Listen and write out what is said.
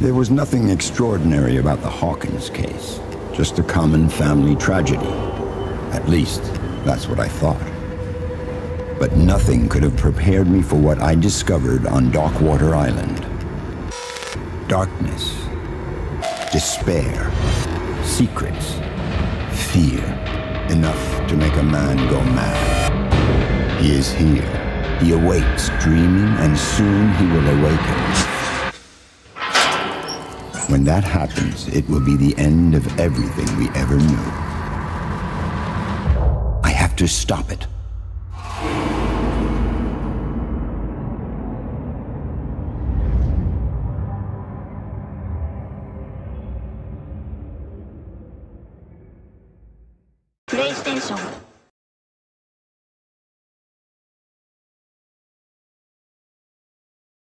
There was nothing extraordinary about the Hawkins case. Just a common family tragedy. At least, that's what I thought. But nothing could have prepared me for what I discovered on Darkwater Island. Darkness. Despair. Secrets. Fear. Enough to make a man go mad. He is here. He awakes dreaming, and soon he will awaken. When that happens, it will be the end of everything we ever knew. I have to stop it. PlayStation